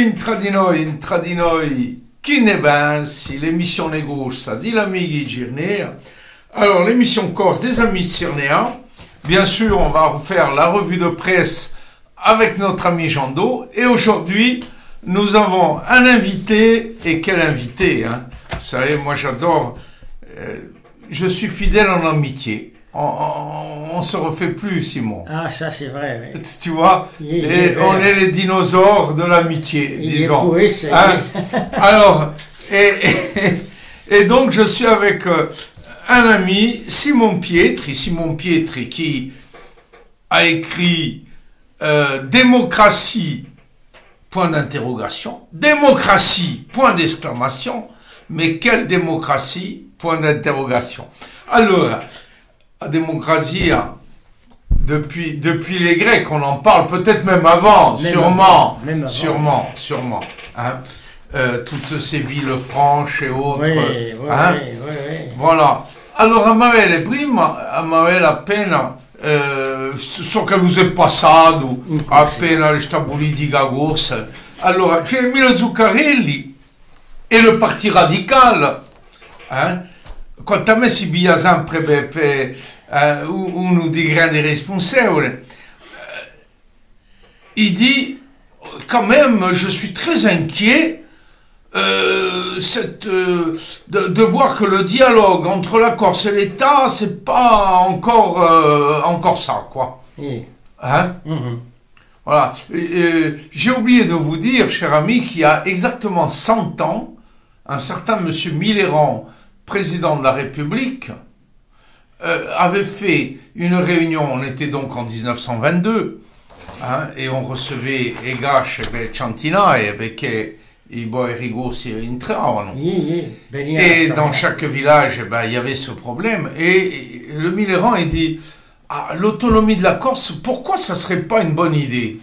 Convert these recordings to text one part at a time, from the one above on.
Intradinoi, intradinoi, qui ne ben, si l'émission négoce, dit l'ami Girner. Alors, l'émission Corse des amis Cirnéa. Bien sûr, on va refaire la revue de presse avec notre ami Jando. Et aujourd'hui, nous avons un invité, et quel invité, hein? Vous savez, moi j'adore, euh, je suis fidèle en amitié. On, on, on se refait plus, Simon. Ah, ça c'est vrai. oui. Tu vois, Il est- il et est on est les dinosaures de l'amitié, Il est disons. doué, c'est Hein Alors, et, et, et donc je suis avec euh, un ami, Simon Pietri, Simon Pietri qui a écrit euh, Démocratie, point d'interrogation, démocratie, point d'exclamation, mais quelle démocratie, point d'interrogation. Alors, la démocratie, hein, depuis, depuis les Grecs, on en parle peut-être même avant, Même sûrement, avant, même avant. sûrement, sûrement. Hein. Euh, toutes ces villes franches et autres. Oui, oui, hein. oui. Voilà. Allora, Mavele, prima Mavele appena eh, so che lui è passato, appena questa politica corsa. Allora, c'è Emilio Zuccarelli e le Parti Radical. Hein? Quant a me si bia sempre per, per eh, uno dei grandi responsabili. Il dit, quand même, je suis très inquiet euh, cette, euh, de, de voir que le dialogue entre la Corse et l'État, c'est pas encore, euh, encore ça, quoi. Hein? Mhm. voilà. J'ai oublié de vous dire, cher ami, qu'il y a exactement 100 ans, un certain monsieur Millerand, président de la République, euh, avait fait une réunion, on était donc en 1922, hein, et on recevait Egache e Chantina e perché i boi rigorsi entravano. Yi, yi, veniva Et a dans chaque village, eh ben, il y avait ce problème. Et le Millerand, il dit, ah, l'autonomie de la Corse, pourquoi ça serait pas une bonne idée?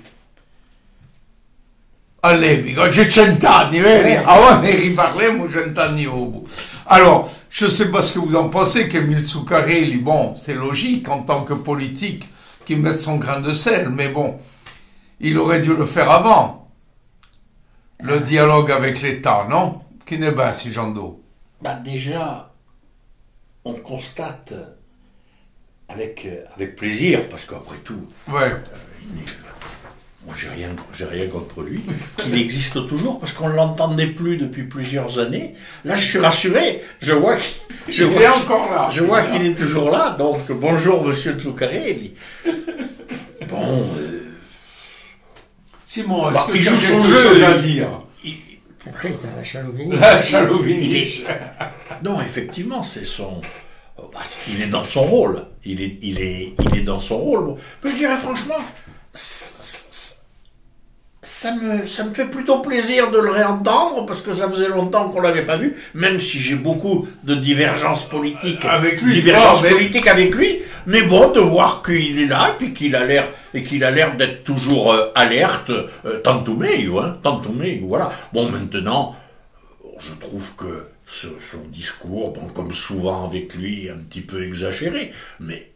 All'epoca, j'ai cent'anni, vedi? Ouais. Avant ne riparleremo cent'anni dopo. Alors, je ne sais pas ce que vous en pensez, qu'Emile Zuccarelli, bon, c'est logique en tant que politique qu'il mette son grain de sel, mais bon, il aurait dû le faire avant. Le dialogue avec l'État, non? Qui n'est pas si Jando Bah, déjà, on constate avec, euh, avec plaisir, parce qu'après tout, Ouais. Moi j'ai rien, j'ai rien contre lui, qu'il existe toujours, parce qu'on ne l'entendait plus depuis plusieurs années. Là, je suis rassuré, je vois qu'il je vois, est encore là. je vois qu'il est toujours là, donc bonjour monsieur Zuccarelli. Bon, euh, Simon, est-ce Bah, que il joue son jeu, à il- dire il- la Chalovini. La non, effectivement, c'est son... oh, bah, il est dans son rôle. Il est, il est, il est dans son rôle. Mais je dirais franchement, ça me, ça me fait plutôt plaisir de le réentendre parce que ça faisait longtemps qu'on l'avait pas vu, même si j'ai beaucoup de divergences politiques Avec lui, divergences mais- politiques avec lui. Mais bon, de voir qu'il est là et puis qu'il a l'air et qu'il a l'air d'être toujours euh, alerte, euh, tanto meglio, hein, tanto meglio, voilà. Bon, maintenant, je trouve que ce- son discours, bon, comme souvent avec lui, est un petit peu exagéré, mais,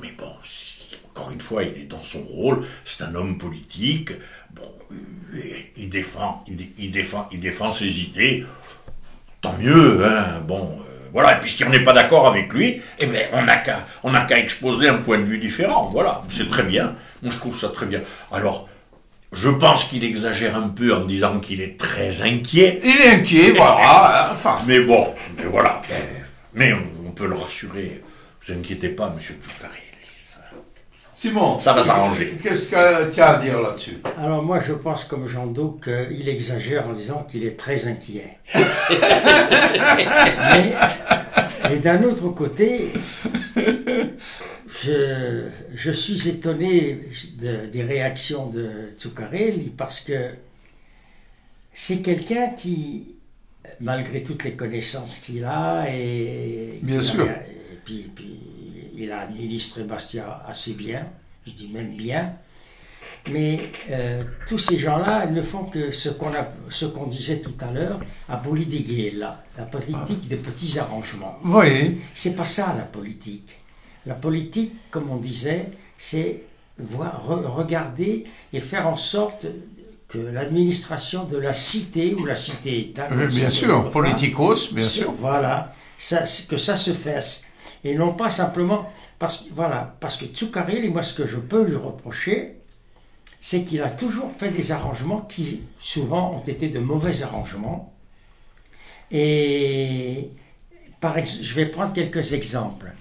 mais bon, encore une fois, il est dans son rôle, c'est un homme politique, bon, euh, il défend, il, dé- il défend, il défend ses idées, tant mieux, hein, bon, euh, voilà, et puis si on n'est pas d'accord avec lui, eh ben, on n'a qu'à, on n'a qu'à exposer un point de vue différent, voilà, c'est très bien, moi je trouve ça très bien. Alors, je pense qu'il exagère un peu en disant qu'il est très inquiet, Il est inquiet, voilà. Enfin, mais bon, mais voilà. Mais on, peut le rassurer. Ne vous inquiétez pas, monsieur Zuccarelli. Simon, Ça va s'arranger. Qu'est-ce que tu as à dire là-dessus? Alors moi, je pense comme Jean Do qu'il exagère en disant qu'il est très inquiet. Mais, et d'un autre côté, je, je suis étonné de- des réactions de Zuccarelli parce que c'est quelqu'un qui, malgré toutes les connaissances qu'il a, et, Bien sûr. a- et puis, puis il a administré Bastia assez bien, je dis même bien, mais euh, tous ces gens-là ne font que ce qu'on a- ce qu'on disait tout à l'heure, abolir des guerres, la politique de petits arrangements. Oui. C'est pas ça la politique. La politique, comme on disait, c'est regarder et faire en sorte que l'administration de la cité ou la cité-État. bien sûr, autrefois, politicos, bien sûr. Voilà, ça, que ça se fasse. Et non pas simplement parce, que- voilà, parce que Tsoukaril, moi ce que je peux lui reprocher, c'est qu'il a toujours fait des arrangements qui souvent ont été de mauvais arrangements. Et par je vais prendre quelques exemples.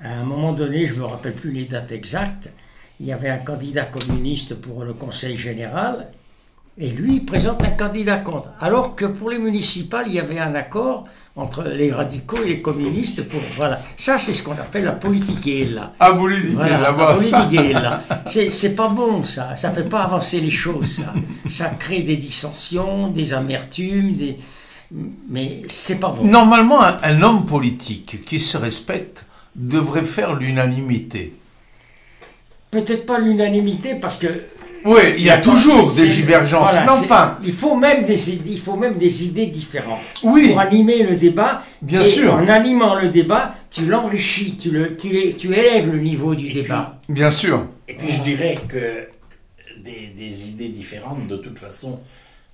À un moment donné, je ne me rappelle plus les dates exactes, il y avait un candidat communiste pour le Conseil général, et lui, il présente un candidat contre. Alors que pour les municipales, il y avait un accord entre les radicaux et les communistes pour. Voilà. Ça, c'est ce qu'on appelle la politique là. Aboli Voilà, là-bas. C'est, c'est pas bon, ça. Ça fait pas avancer les choses, ça. Ça crée des dissensions, des amertumes, des. Mais c'est pas bon. Normalement, un, un homme politique qui se respecte devrait faire l'unanimité. Peut-être pas l'unanimité parce que Oui, il y a toujours des divergences. voilà, mais c'est- enfin, il faut même des idées, il faut même des idées différentes oui, pour animer le débat. Bien et sûr. En animant le débat, tu l'enrichis, tu le, tu, tu élèves le niveau du débat. bien sûr. Et puis je dirais que des, des idées différentes, de toute façon,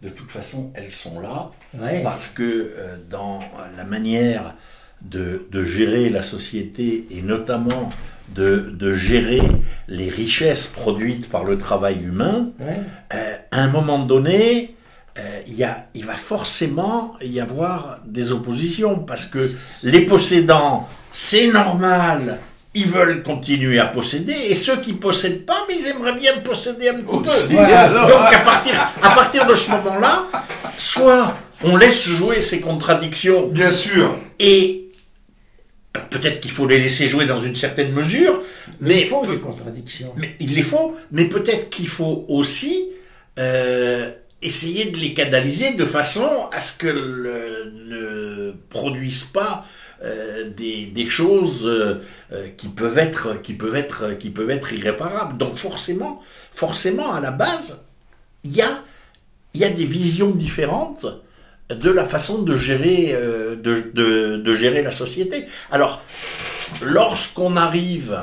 de toute façon, elles sont là. Ouais. Parce que euh, dans la manière de, de gérer la société et notamment de, de gérer les richesses produites par le travail humain, Ouais. euh, à un moment donné, euh, il y a, il va forcément y avoir des oppositions parce que les possédants, c'est normal, ils veulent continuer à posséder et ceux qui possèdent pas, mais ils aimeraient bien posséder un petit Aussi, peu. Voilà. Donc à partir, à partir de ce moment-là, soit on laisse jouer ces contradictions bien sûr. et peut-être qu'il faut les laisser jouer dans une certaine mesure, mais, il faut des contradictions. mais il les faut, mais peut-être qu'il faut aussi euh, essayer de les canaliser de façon à ce que le- ne produisent pas euh, des, des choses euh, qui peuvent être qui peuvent être qui peuvent être irréparables. Donc forcément, forcément à la base, il y a il y a des visions différentes de la façon de gérer euh, de, de, de gérer la société. Alors lorsqu'on arrive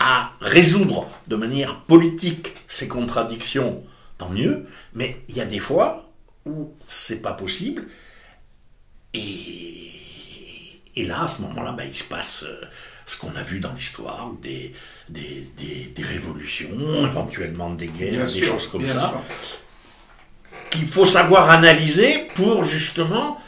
à résoudre de manière politique ces contradictions, tant mieux, mais il y a des fois où c'est pas possible, et, et là, à ce moment-là, ben, il se passe euh, ce qu'on a vu dans l'histoire, des, des, des, des révolutions, éventuellement des guerres, Bien des sûr, choses comme ça, sûr. Qu'il faut savoir analyser pour justement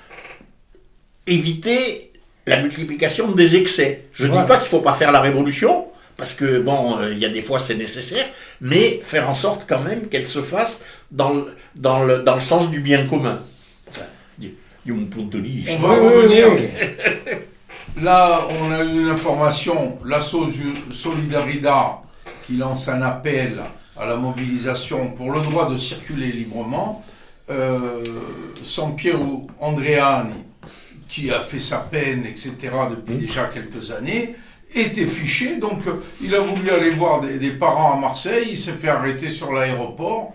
éviter la multiplication des excès. Je ne Voilà. dis pas qu'il ne faut pas faire la révolution, parce que bon, euh, il y a des fois c'est nécessaire, mais faire en sorte quand même qu'elle se fasse dans le, dans le, dans le sens du bien commun. Enfin, du. Là, on a eu une information, l'asso Solidaridad qui lance un appel à la mobilisation pour le droit de circuler librement. Euh, Sampiero Andreani, qui a fait sa peine, etc., depuis déjà quelques années, était fiché. Donc, euh, il a voulu aller voir des, des parents à Marseille. Il s'est fait arrêter sur l'aéroport.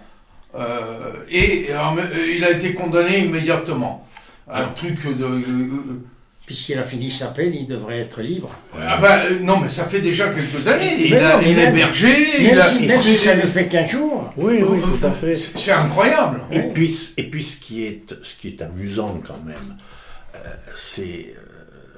euh, et euh, il a été condamné immédiatement. Un truc de. euh, Puisqu'il a fini sa peine, il devrait être libre. ah ben, euh, non, mais ça fait déjà quelques années. Il, a, non, il est même- berger. il Même, a- si, même si ça ne fait qu'un jour. Oui, oui, Euh, tout à fait. C'est incroyable. Et puis, et puis ce, qui est, ce qui est amusant quand même, euh, c'est euh,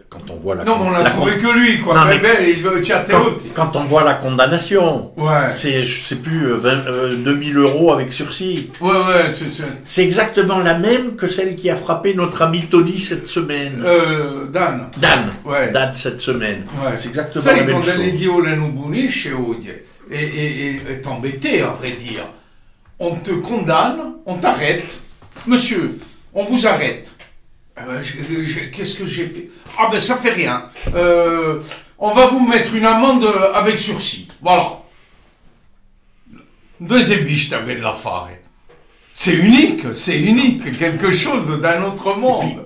quand on voit la Non, mais on la trouvé que lui, quoi. Non, mais- belle, tchâter quand, quand on voit la condamnation, Ouais, c'est je sais plus euh, 20, euh, 2000 euros avec sursis. ouais, ouais, c'est. c'est- C'est exactement la même que celle qui a frappé notre ami Tony cette semaine. Euh, Dan. Dan, Ouais. Dan cette semaine. Ouais. C'est exactement Sai la même chose. oggi et, et, et est embêté, à vrai dire. On te condamne, on t'arrête. Monsieur, on vous arrête. Euh, Qu'est-ce que j'ai fait? Ah ben ça fait rien. Euh, on va vous mettre une amende avec sursis. Voilà. Deux ébiches t'avais de la fare. C'est unique, c'est unique, quelque chose d'un autre monde.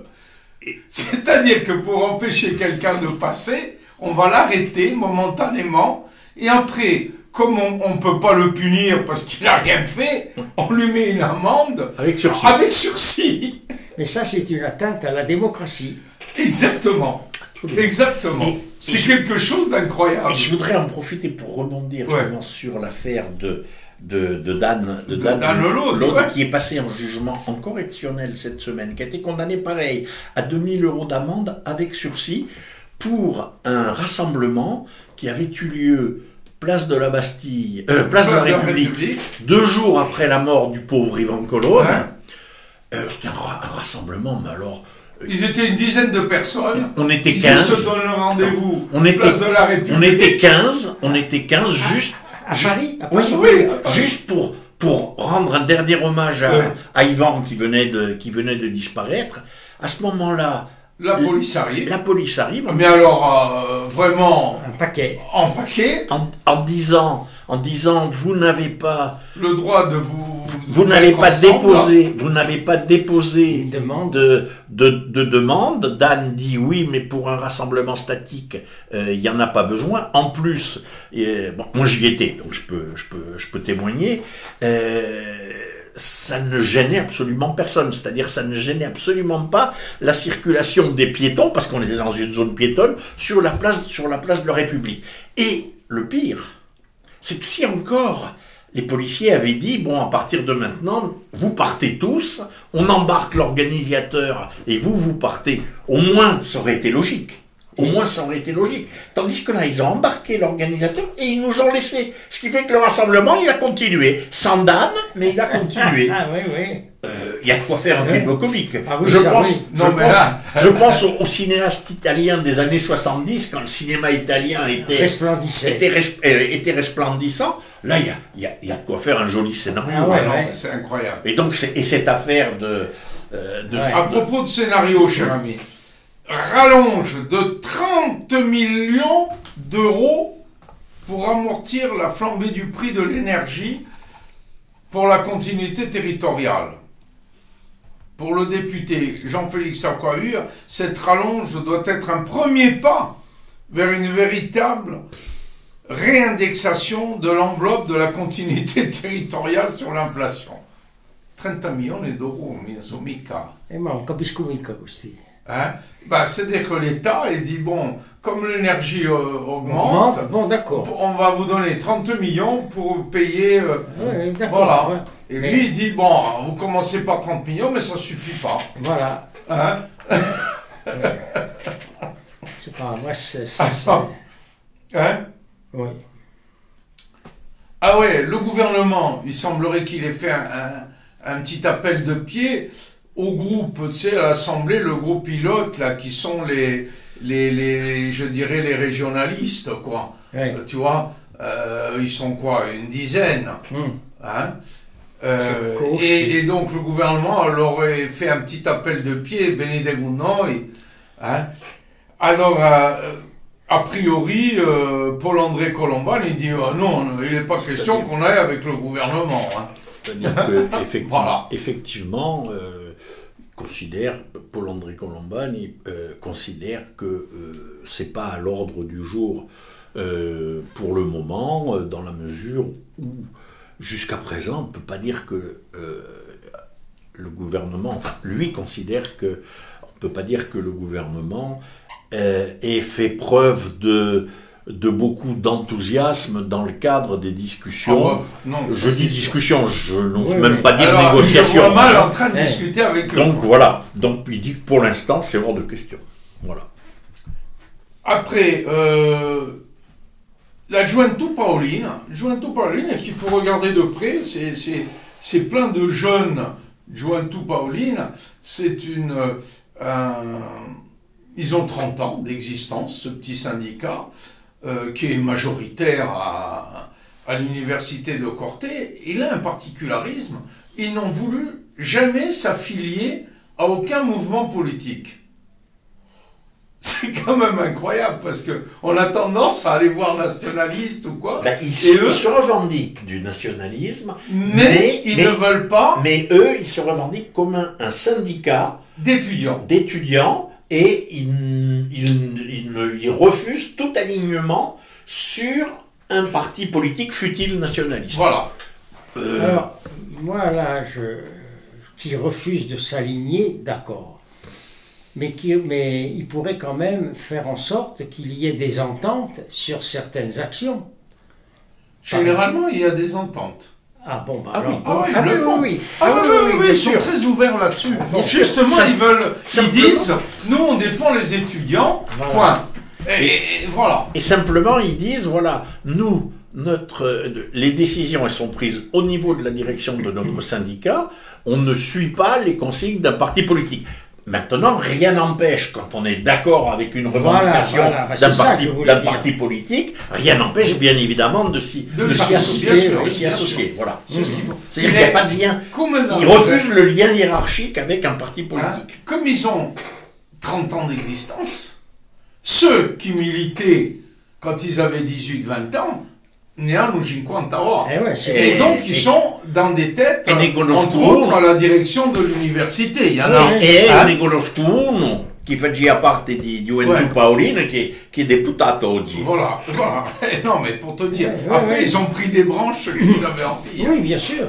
C'est-à-dire que pour empêcher quelqu'un de passer, on va l'arrêter momentanément, et après, comme on ne peut pas le punir parce qu'il n'a rien fait, on lui met une amende Avec sursis. avec sursis. Mais ça, c'est une atteinte à la démocratie. Exactement. Exactement. C'est quelque chose d'incroyable. Et je voudrais en profiter pour rebondir Ouais. justement sur l'affaire de, de, de Dan, de De Dan, Dan ouais. qui est passé en jugement en correctionnel cette semaine, qui a été condamné pareil à 2000 euros d'amende avec sursis pour un rassemblement qui avait eu lieu place de la Bastille, euh, place, de la République, deux jours après la mort du pauvre Ivan Colonne. Ouais. Euh, C'était un, ra- un rassemblement, mais alors, Ils étaient une dizaine de personnes. on était Ils 15. se donnent le rendez-vous. On était- place de la République. On était 15, on était 15 juste, À Paris À oui, Paris oui, à Paris. juste pour pour rendre un dernier hommage à, Ouais. à Ivan qui venait de qui venait de disparaître. À ce moment-là, La police arrive. la police arrive Mais alors, euh, vraiment, Un paquet. en paquet, en, en disant en disant vous n'avez pas le droit de vous. Vous de n'avez pas déposé vous n'avez pas déposé demande. de, de, de demande. Dan dit oui, mais pour un rassemblement statique, euh, il n'y en a pas besoin. En plus, euh, bon, moi j'y étais, donc je peux, je peux, je peux témoigner. euh, ça ne gênait absolument personne, c'est-à-dire ça ne gênait absolument pas la circulation des piétons, parce qu'on était dans une zone piétonne, sur la place, sur la place de la République. Et le pire, c'est que si encore les policiers avaient dit, bon, à partir de maintenant, vous partez tous, on embarque l'organisateur et vous, vous partez, au moins, ça aurait été logique. Au moins, ça aurait été logique. Tandis que là, ils ont embarqué l'organisateur et ils nous ont laissé. Ce qui fait que le rassemblement, il a continué. Sans Dan, mais il a continué. Ah oui, oui. Euh, y a de quoi faire un film comique. Ah oui, je, ça, pense, oui. je, Non, mais pense, là- je pense aux, aux cinéastes italiens des années 70, quand le cinéma italien était, Resplendissait. était, res- euh, était resplendissant. Là, il y a, il y, a, il y a de quoi faire un joli scénario. Ah ouais, ouais. c'est incroyable. Et donc, et cette affaire de. euh, de, Ouais. À propos de scénario, cher ami, rallonge de 30 millions d'euros pour amortir la flambée du prix de l'énergie pour la continuité territoriale. Pour le député Jean-Félix Aquahur, cette rallonge doit être un premier pas vers une véritable réindexation de l'enveloppe de la continuité territoriale sur l'inflation. 30 milioni d'euros, mais sono mica. E ma non capisco mica questi. Hein? Bah, C'est-à-dire que l'État il dit bon, comme l'énergie euh, augmente, Augmente, Bon, d'accord. on va vous donner 30 millions pour payer. euh, Oui, voilà. ouais. Et Mais- lui, il dit bon, vous commencez par 30 millions, mais ça suffit pas. Voilà. Hein? Je sais pas, moi, c'est ça. Ah, ah. Hein? Oui. ah ouais, le gouvernement, il semblerait qu'il ait fait un, un- un petit appel de pied au groupe, tu sais, à l'Assemblée, le groupe pilote, là, qui sont les, les, les je dirais, les régionalistes, quoi. Ouais. Euh, Tu vois, euh, ils sont quoi, une dizaine Hum. Hein Euh, et, donc le gouvernement leur aurait fait un petit appel de pied, Benedetto noi. Hein Alors, euh, a priori, euh, Paul-André Colomban, il dit euh, non, il n'est pas question qu'on aille avec le gouvernement. hein. C'est-à-dire que, effectivement, Voilà. effectivement euh, considère, Paul-André Colombani euh, considère que euh, c'est pas à l'ordre du jour euh, pour le moment, euh, dans la mesure où, jusqu'à présent, on ne peut pas dire que le gouvernement, lui considère que, on peut pas dire que le gouvernement ait fait preuve de, de beaucoup d'enthousiasme dans le cadre des discussions. Ah bah, non, Je dis discussion, je n'ose Oui, même oui. pas dire Alors, négociation. Je mal en train de Eh. discuter avec eux. Donc voilà, donc il dit que pour l'instant c'est hors de question. Voilà. Après, euh, la Juventus Pauline, Juventus Pauline qu'il faut regarder de près, c'est, c'est, c'est plein de jeunes Juventus Pauline, c'est une... euh, ils ont 30 ans d'existence, ce petit syndicat, euh, qui est majoritaire à, à l'université de Corté. Il a un particularisme, ils n'ont voulu jamais s'affilier à aucun mouvement politique. C'est quand même incroyable parce que on a tendance à aller voir nationaliste ou quoi, Ben, ils, Et se- eux ils se revendiquent du nationalisme, mais, Mais- ils mais- ne veulent pas mais eux ils se revendiquent comme un, un syndicat d'étudiants. d'étudiants et ils refusent tout alignement sur un parti politique fut-il nationaliste. Voilà. Euh, Alors, moi, là, je, qui refuse de s'aligner, d'accord. Mais, qui, mais il pourrait quand même faire en sorte qu'il y ait des ententes sur certaines actions. Généralement, il y a des ententes. Ah bon, bah Ah alors. oui. Ah oui, Ah ils le oui, font. oui, oui. Ah Ah oui, oui, oui, oui, oui, bien ils sont très ouverts là-dessus. Justement, ils veulent, ils simplement- disent, nous on défend les étudiants, Voilà. point. Et, voilà. Et simplement, ils disent, voilà, nous, notre, les décisions, elles sont prises au niveau de la direction de notre syndicat, on ne suit pas les consignes d'un parti politique. Maintenant, rien n'empêche, quand on est d'accord avec une revendication voilà, bah, d'un parti, politique, rien n'empêche bien évidemment de s'y De de associer. bien associer, voilà. C'est ce qu'il faut. C'est-à-dire qu'il n'y a pas de lien. Ils le- refusent le lien hiérarchique avec un parti Hein, politique. Comme ils ont 30 ans d'existence, ceux qui militaient quand ils avaient 18-20 ans, ne hanno 50 ans. Eh ouais, c'est- Et donc, ils et- sont dans des têtes, entre autres, à la direction de l'université. Il y en a. E Hein? ne conosco uno che faceva parte di Ouais. Paolina che, che è deputato oggi. Voilà, voilà. Non, mais pour te dire. Ouais, ouais, Après, ouais. ils ont pris des branches qu'ils avaient envie. Oui, bien sûr.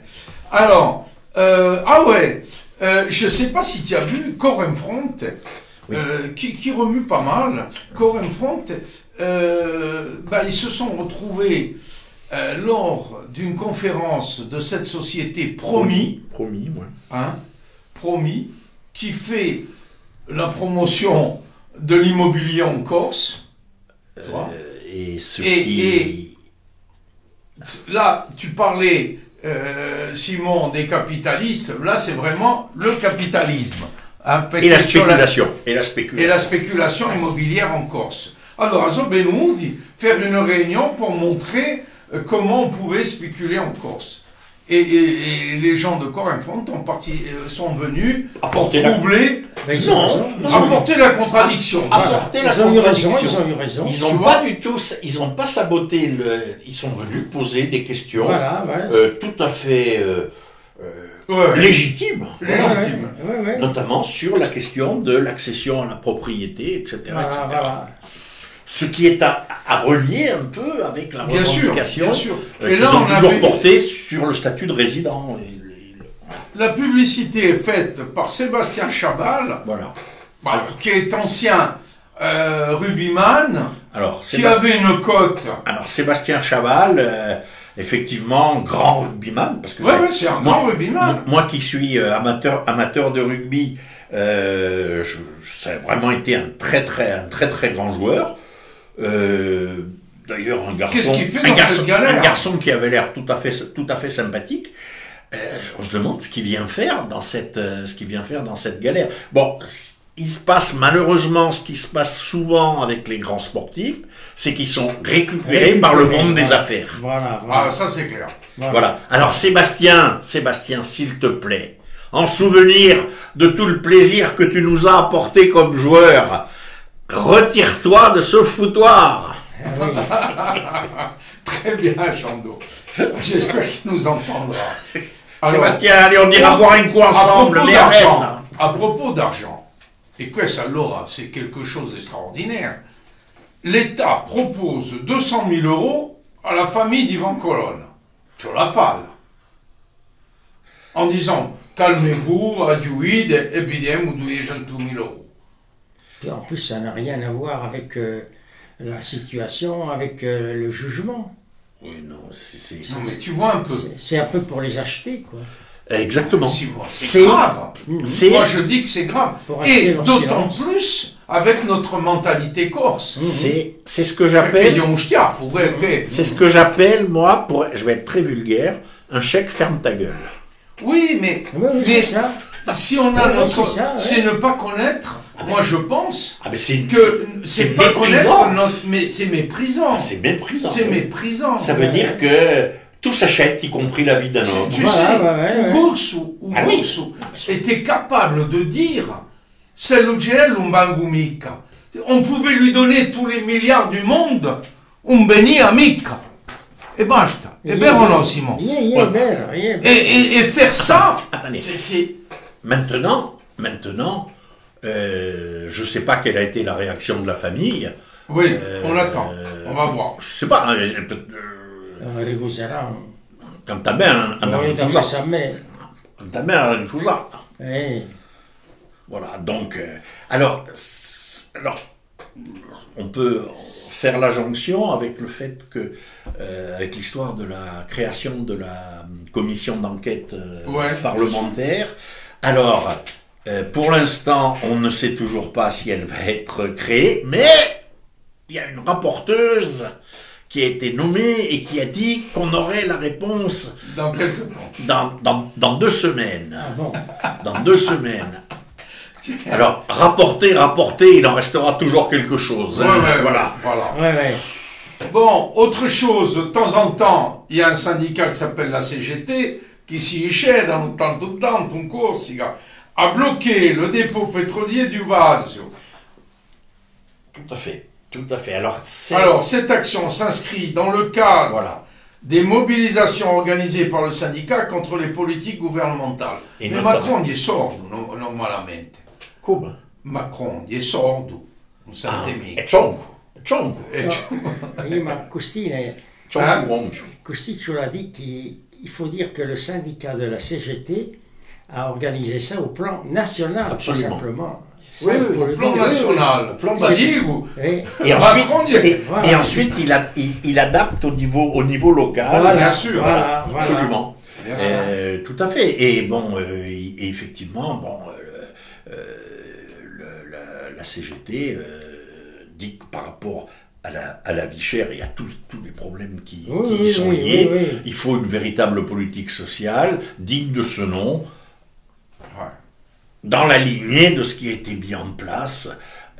Alors, euh, ah ouais, euh, je sais pas si tu as vu Coren Front, euh, qui, qui remue pas mal. Coren Front, euh, bah, ils se sont retrouvés euh, lors d'une conférence de cette société Promis, Promis, moi. hein, Promis, qui fait la promotion de l'immobilier en Corse. Euh, et ce Et- qui... et- Là, tu parlais, Simon, des capitalistes. Là, c'est vraiment le capitalisme. Hein, Et la spéculation. Et la et spéculation. la spéculation immobilière en Corse. Alors, à Zobenoudi, faire une réunion pour montrer euh, comment on pouvait spéculer en Corse. Et, et- et les gens de Corinfont ont parti, euh, sont venus pour Apporter la- troubler, Ben, ils Non, ont raison. non. Ils ont- apporter la contradiction. Ah, Voilà. apporter la Ils ont eu raison, contradiction. ils ont eu raison. Ils n'ont pas du tout, ils ont pas saboté le, ils sont venus poser des questions Voilà, ouais. euh, tout à fait euh, euh, Ouais. Légitime. Ouais, ouais, ouais. notamment sur la question de l'accession à la propriété, etc., Voilà, etc. voilà. Ce qui est à, à relier un peu avec la Bien revendication bien sûr. euh, Et qu'ils là, ont on toujours avait- porté sur le statut de résident. Et le- La publicité est faite par Sébastien Chabal, voilà. bah, qui est ancien euh, rugbyman, Alors, qui Sébastien, avait une cote. alors, Sébastien Chaval, euh, effectivement, grand rugbyman, parce que Ouais, c'est- ouais, un moi- grand rugbyman. Moi qui suis euh, amateur, amateur de rugby, euh, je, ça a vraiment été un très très un très très grand joueur. Euh, D'ailleurs un garçon, fait un, garçon un garçon qui avait l'air tout à fait tout à fait sympathique. Euh, je me demande ce qu'il vient faire dans cette ce qu'il vient faire dans cette galère. Bon, il se passe malheureusement ce qui se passe souvent avec les grands sportifs, c'est qu'ils sont récupérés par le monde des affaires. Voilà, voilà. Ah, ça c'est clair. Voilà. Alors Sébastien, Sébastien, s'il te plaît, en souvenir de tout le plaisir que tu nous as apporté comme joueur, retire-toi de ce foutoir. Très bien, Chando. J'espère qu'il nous entendra. Alors, Sébastien, allez, on ira boire un coup ensemble, à propos d'argent, et que ça Laura, c'est quelque chose d'extraordinaire. L'État propose 200 000 euros à la famille d'Ivan Colonne, sur la falle, en disant calmez-vous, adiouid, et bien vous devez 100 000 euros. Et en plus, ça n'a rien à voir avec euh, la situation, avec euh, le jugement. Oui, non, c'est... Non, mais tu vois un peu. C'est- C'est un peu pour les acheter, quoi. Exactement. C'est- grave. C'est... Moi, je dis que c'est grave. Et d'autant plus avec notre mentalité corse. C'est, c'est ce que j'appelle, c'est ce que j'appelle, moi, pour, je vais être très vulgaire, un chèque ferme ta gueule. Oui, mais, Oui, oui, mais ça. si on a notre- c'est ouais. ne pas connaître. Moi, je pense Ah, mais c'est une... que c'est pas méprisant. connaître notre, mais c'est méprisant. c'est méprisant. C'est méprisant. Ça veut dire que tout s'achète, y compris la vie d'un homme. Tu Voilà, sais, ouais, ouais, ouais. Ursu, Ah oui. Était capable de dire c'est bangumica. On pouvait lui donner tous les milliards du monde, un beni amica. Et basta. Et ben voilà, Simon. Et, faire ça, Attendez. c'est-. Maintenant, maintenant, euh, je sais pas quelle a été la réaction de la famille. Oui, Euh, on l'attend. On va voir. Je sais pas. hein, euh, Rigosera, Quand ta mère en oui, fousa. sa mère. Quand ta mère en. Oui. Voilà. Donc, euh, alors, alors, on peut faire la jonction avec le fait que, euh, avec l'histoire de la création de la commission d'enquête euh, Ouais, parlementaire. Alors, euh, pour l'instant, on ne sait toujours pas si elle va être créée, mais il y a une rapporteuse qui a été nommée et qui a dit qu'on aurait la réponse Dans quelques temps. dans, dans, dans deux semaines. Ah bon Dans deux semaines. Alors, rapporter, rapporter, il en restera toujours quelque chose. Ouais, hein. ouais, voilà. voilà. Ouais, ouais. Bon, autre chose, de temps en temps, il y a un syndicat qui s'appelle la CGT, qui s'y échelle dans le temps, tout le temps, ton cours, siga, a bloqué le dépôt pétrolier du Vasio. Tout à fait. Tout à fait. Alors, cette action s'inscrit dans le cadre Voilà. des mobilisations organisées par le syndicat contre les politiques gouvernementales. Et Mais notamment- Macron, il est sordo, non, non malamente. Come? Macron, il est sordo. Non Ah, è Cionco. È Cionco. Cioè- Oui, ma Hein? Gonchio. Coustine tu l'as dit qu'il il faut dire que le syndicat de la CGT a organisé ça au plan national, Absolument. pas simplement. Oui, oui, le plan national. plan. Et Macron, ensuite, et, Voilà. et ensuite il, a- il, il adapte au niveau, au niveau local. Voilà, bien sûr, voilà, voilà. Absolument. Bien sûr. Euh, tout à fait. Et bon, euh, et effectivement, bon, euh, euh, le- la, la CGT euh, dit que par rapport à la, à la vie chère et à tous, tous les problèmes qui, Oui, qui y sont oui, liés, oui, oui. il faut une véritable politique sociale digne de ce nom. Dans la lignée de ce qui a été mis en place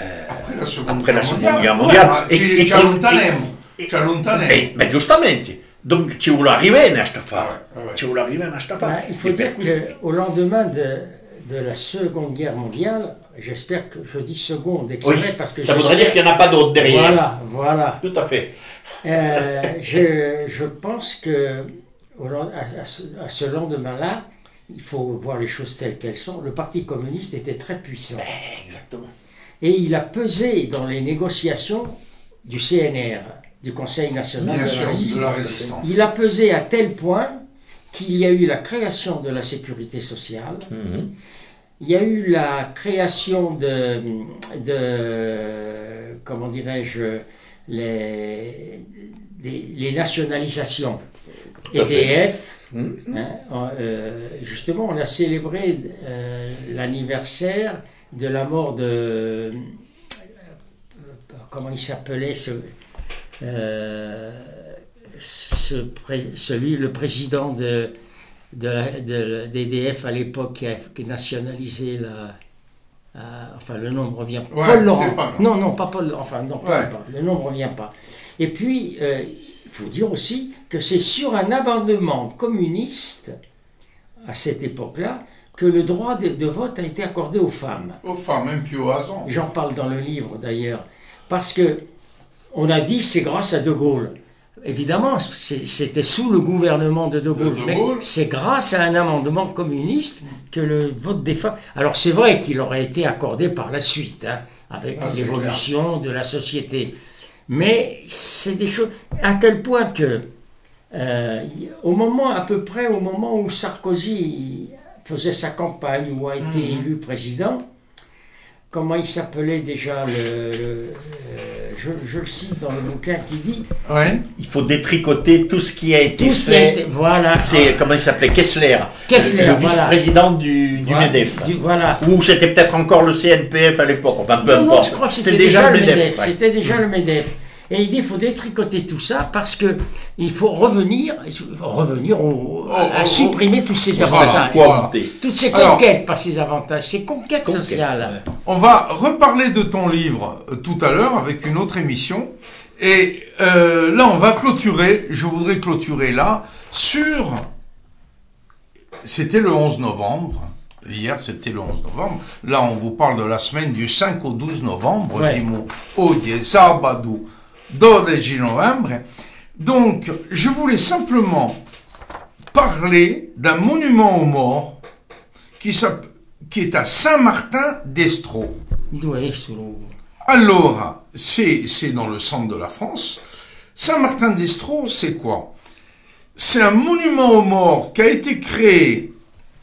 euh, Après la Seconde après Guerre mondiale. Guerre mondiale. Ouais, E- e ci allontaneremo. e- Ci allontaneremo. Eh, ma giustamente, donc ci vuole arrivare a sta fare, Ah ouais, ouais. ci vuole arrivare a sta Ben, fare. il faut dire qu'au lendemain de, de la Seconde Guerre mondiale, j'espère que je dis seconde exprès Oui, parce que ça voudrait dire qu'il n'y en a pas d'autres derrière. Voilà, voilà. Tout à fait. Euh, je, je pense que au len- à, à ce, à ce lendemain-là, il faut voir les choses telles qu'elles sont. Le Parti communiste était très puissant Eh, Exactement. et il a pesé dans les négociations du CNR, du Conseil national de, sûr, la résistance. de la résistance. Il a pesé à tel point qu'il y a eu la création de la sécurité sociale, Mhm. il y a eu la création de, de comment dirais-je, les, nationalisations. EDF. Mhm. hein, en- euh, justement, on a célébré euh, l'anniversaire de la mort de. euh, comment il s'appelait ce. euh, celui, le président de, de la- de- d'EDF à l'époque qui a, qui a nationalisé la. euh, enfin, le nom ne revient pas. Ouais, Paul Laurent. pas- non, non, pas Paul Enfin, non, pas- Ouais. pas. le nom ne revient pas. Et puis, euh, il faut dire aussi que c'est sur un amendement communiste, à cette époque-là, que le droit de, de vote a été accordé aux femmes. Aux femmes, même plus au hasard. J'en parle dans le livre d'ailleurs. Parce que on a dit c'est grâce à De Gaulle. Évidemment, c'était sous le gouvernement de De Gaulle. De mais c'est grâce à un amendement communiste que le vote des femmes. Alors c'est vrai qu'il aurait été accordé par la suite, hein, avec Ah, l'évolution de la société. Mais c'est des choses à tel point que euh, au moment à peu près au moment où Sarkozy faisait sa campagne ou a été Mhm. élu président, comment il s'appelait déjà le, le- euh, je, je le cite dans le bouquin qui dit Ouais. Il faut détricoter tout ce qui a été tout ce qui a fait. été voilà C'est comment il s'appelait Kessler, Kessler, le voilà. vice-président du, du voilà, Medef. du- voilà Ou c'était peut-être encore le CNPF à l'époque. Enfin, peu Non, non, importe. je crois que c'était déjà, le MEDEF. ouais. C'était déjà le MEDEF. Et il dit il faut détricoter tout ça parce que il faut revenir, revenir au- à au- supprimer tous ces avantages. voilà. Toutes ces Alors- conquêtes, pas ces avantages, ces conquêtes Conquête, sociales. On va reparler de ton livre euh, tout à l'heure avec une autre émission. Et euh, là, on va clôturer, je voudrais clôturer là, sur... C'était le 11 novembre. Hier, c'était le 11 novembre. Là, on vous parle de la semaine du 5 au 12 novembre. Ouais. Sabato 12 novembre. Donc, je voulais simplement parler d'un monument aux morts qui, est à Saint-Martin d'Estro. Oui, solo. Allora, c'est dans le centre de la France. Saint-Martin d'Estro, c'est quoi? C'est un monument aux morts qui a été créé,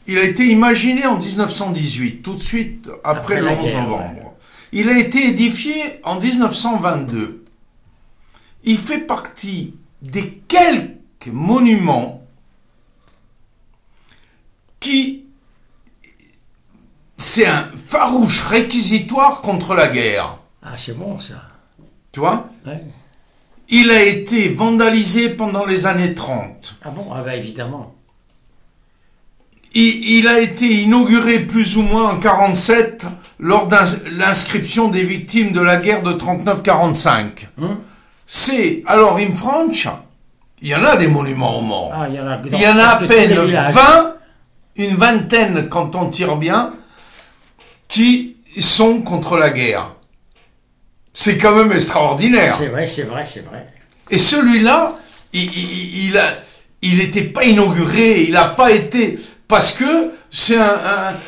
il a été imaginé en 1918, tout de suite après, Après le la 11 guerre, novembre. Il a été édifié en 1922. Il fait partie des quelques monuments qui c'est un farouche réquisitoire contre la guerre. Ah, c'est bon ça. Tu vois? Ouais. Il a été vandalisé pendant les années 30. Ah bon? Ah bah évidemment. Il, il a été inauguré plus ou moins en 47 lors de l'inscription des victimes de la guerre de 39-45. Hum C'est, alors, in France, il y en a des monuments aux morts. ah, il y en a, il y en a à peine villages. 20, une vingtaine quand on tire bien, qui sont contre la guerre. C'est quand même extraordinaire. C'est vrai, c'est vrai, c'est vrai. Et celui-là, il, il, il a, il n'était pas inauguré, il n'a pas été parce que c'est un,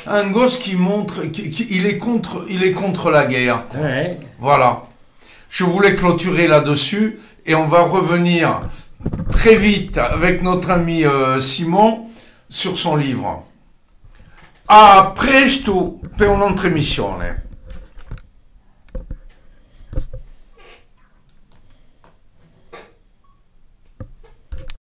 un, un gosse qui montre, qui, qui- il est contre, il est contre la guerre. Ouais. Voilà. Je voulais clôturer là-dessus et on va revenir très vite avec notre ami euh, Simon sur son livre. A presto per un'altra emissione.